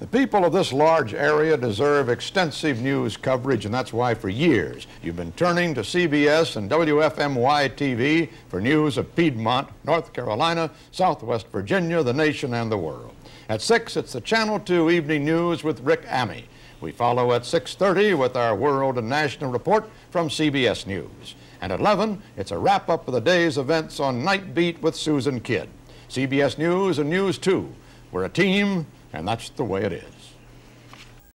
The people of this large area deserve extensive news coverage, and that's why for years you've been turning to CBS and WFMY TV for news of Piedmont, North Carolina, Southwest Virginia, the nation, and the world. At 6, it's the Channel 2 Evening News with Rick Ammey. We follow at 6.30 with our world and national report from CBS News. And at 11, it's a wrap-up of the day's events on Night Beat with Susan Kidd. CBS News and News 2. We're a team, and that's the way it is.